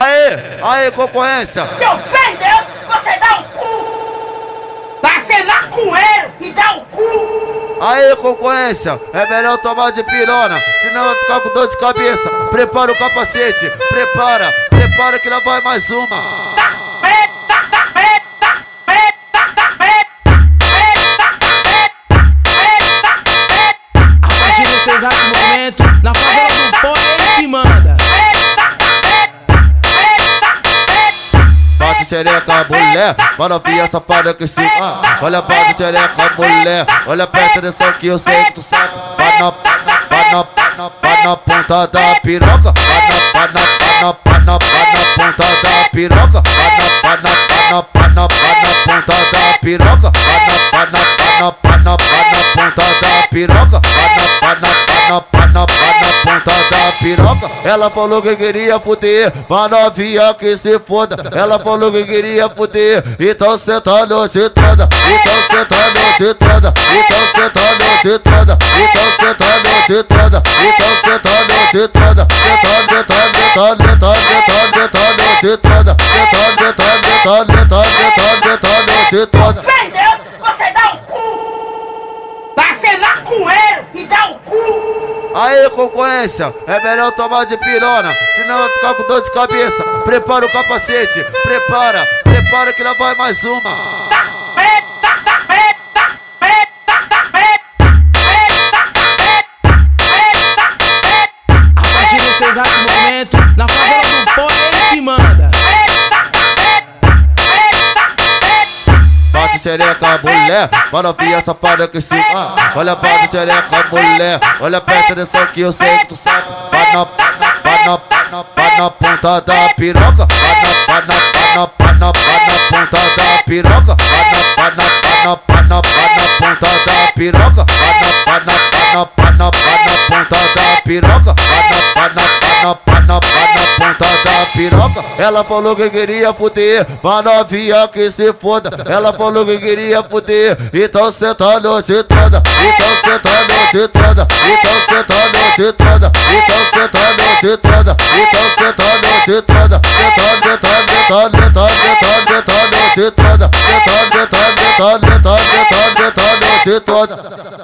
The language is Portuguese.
Aê, aê, concorrência. Me ofendeu, você dá o cu. Vai ser maconheiro e dá o cu. Aê, concorrência, é melhor tomar de pirona, senão vai ficar com dor de cabeça. Prepara o capacete, prepara, prepara que lá vai mais uma. Tá xereca, mulher, pra novinha safada que se ah, Olha, bate xereca, mulher, olha, presta atenção que eu sei que tu sabe Vai na, vai na, vai na, ponta da piroca Vai na, vai na, vai na, vai na, ponta da piroca Vai na, vai na, vai na, vai na, ponta da piroca Vai na, vai na, vai na, vai na, ponta da piroca Vai na, vai na, vai na, na, na ponta da piroca. Ela falou que queria fuder, mas novinha que se foda. Ela falou que queria fuder, então senta a noite toda Então senta a noite toda, então senta a noite toda Então senta a noite toda, então senta noite toda Senta, senta, senta, senta, senta, senta a noite toda Senta, senta, senta, senta, senta, senta a noite Aê, concorrência, é melhor tomar de pirona, senão vai ficar com dor de cabeça. Prepara o capacete, prepara, prepara que lá vai mais uma. Xereca, mulher, pra novinha safada que se ah, Olha, bate xereca, mulher, olha, presta atenção que eu sei que tu sabe Vai na, vai na, vai na, vai na ponta da piroca Vai na, vai na, vai na, vai na, vai na ponta da piroca Vai na, vai na, vai na, vai na, vai na ponta da piroca Vai na, vai na, vai na, vai na, vai na ponta da piroca Vai na, na, na, na, na ponta da piroca. Ela falou que queria fuder, mas novinha que se foda. Ela falou que queria fuder, então senta a noite toda Então senta a noite toda, então senta a noite toda Então senta a noite toda, então senta a noite toda Senta, senta, senta, senta, senta, senta a noite toda Senta, senta, senta, senta, senta, senta a noite toda